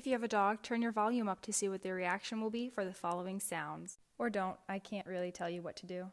If you have a dog, turn your volume up to see what their reaction will be for the following sounds. Or don't, I can't really tell you what to do.